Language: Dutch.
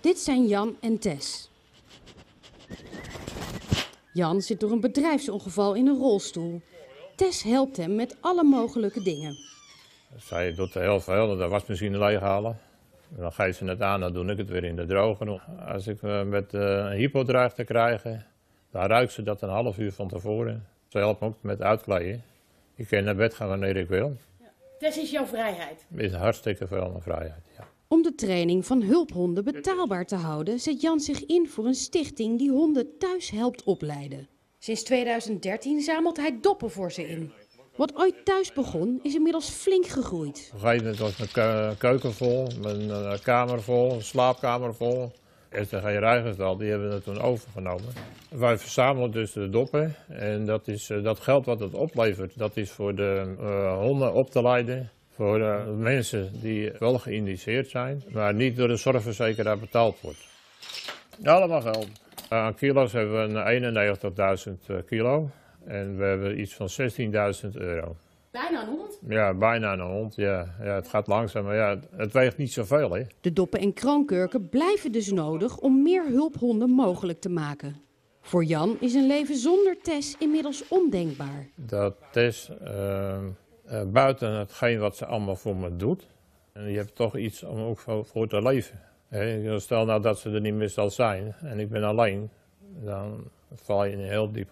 Dit zijn Jan en Tess. Jan zit door een bedrijfsongeval in een rolstoel. Tess helpt hem met alle mogelijke dingen. Zij doet heel veel, de wasmachine leeghalen. En dan geeft ze het aan, dan doe ik het weer in de droger. Als ik eh, met eh, een hypo dreig te krijgen, dan ruikt ze dat een half uur van tevoren. Ze helpt me ook met uitkleden. Ik kan naar bed gaan wanneer ik wil. Tess is jouw vrijheid. is hartstikke veel een vrijheid. Ja. Om de training van hulphonden betaalbaar te houden, zet Jan zich in voor een stichting die honden thuis helpt opleiden. Sinds 2013 zamelt hij doppen voor ze in. Wat ooit thuis begon, is inmiddels flink gegroeid. Op een gegeven moment was mijn keu- keuken vol, mijn eh, kamer vol, mijn slaapkamer vol. SDG Rijgersdal, die hebben het toen overgenomen. Wij verzamelen dus de doppen en dat, is, eh, dat geld wat het oplevert, dat is voor de eh, honden op te leiden. Voor mensen die wel geïndiceerd zijn, maar niet door de zorgverzekeraar betaald wordt. Allemaal geld. Eh, Aan kilo's hebben we een 91.000 eh, kilo en we hebben iets van 16.000 euro. Bijna een hond. Ja, bijna een hond. Ja. Ja, het gaat langzaam, maar ja, het weegt niet zoveel. Hè. De doppen en kroonkurken blijven dus nodig om meer hulphonden mogelijk te maken. Voor Jan is een leven zonder Tess inmiddels ondenkbaar. Dat Tess, eh, eh, buiten hetgeen wat ze allemaal voor me doet, en je hebt toch iets om ook voor, te leven. Stel nou dat ze er niet meer zal zijn en ik ben alleen, dan val je in een heel diep.